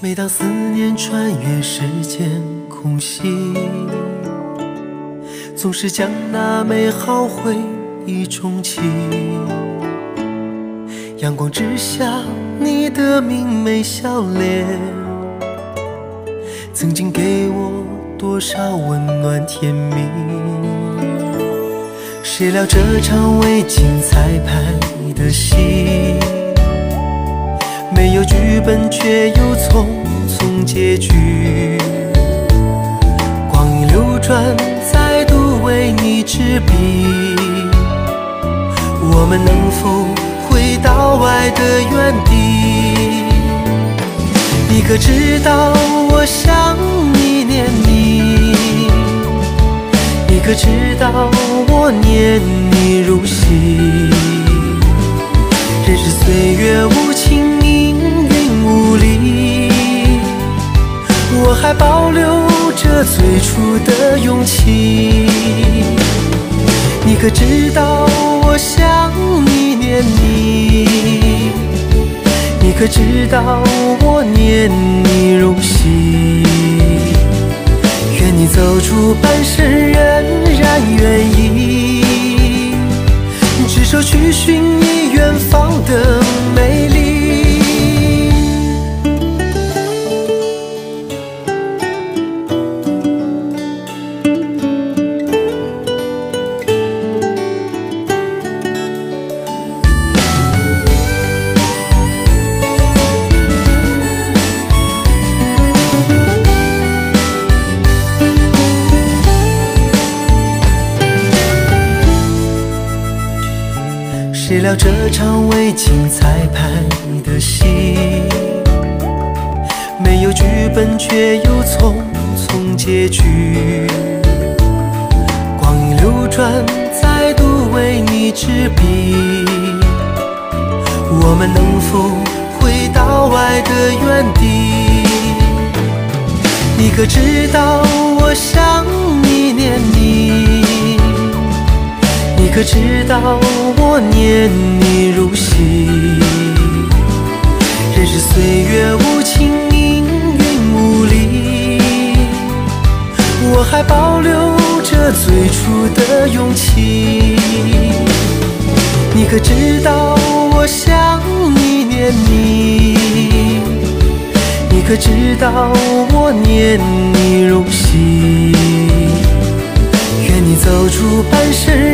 每当思念穿越时间空隙，总是将那美好回忆重启。阳光之下，你的明媚笑脸，曾经给我多少温暖甜蜜。谁料这场未经彩排的戏。没有剧本，却又匆匆结局。执笔。我们能否回到爱的原地？你可知道我想你念你？你可知道我念你如昔？任是岁月无情。命运无力我还保留着最初的勇气。你可知道我想你念你？你可知道我念你如昔？愿你走出半生仍然愿意，执手去寻你远方的谁料这场未经彩排的戏，没有剧本却又匆匆结局。光阴流转，再度为你执笔。我们能否回到爱的原地？你可知道我想你念？你可知道我念你如昔？任是岁月无情，命运无力，我还保留着最初的勇气。你可知道我想你念你？你可知道我念你如昔？愿你走出半生，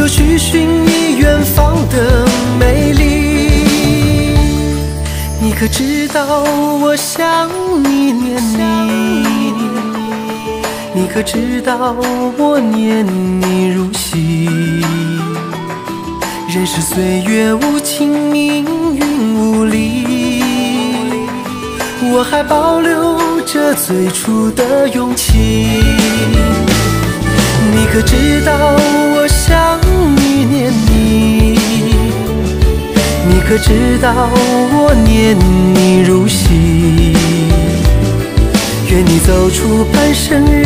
手去寻你远方的美丽。你可知道我想你念你？你可知道我念你如昔？任是岁月无情，命运无力，我还保留。着最初的勇气，你可知道可知道我念你如昔？愿你走出半生，仍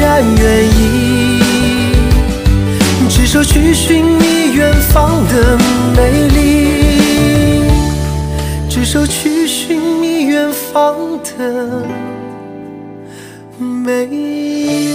然愿意执手去寻觅远方的美丽，执手去寻觅远方的。美。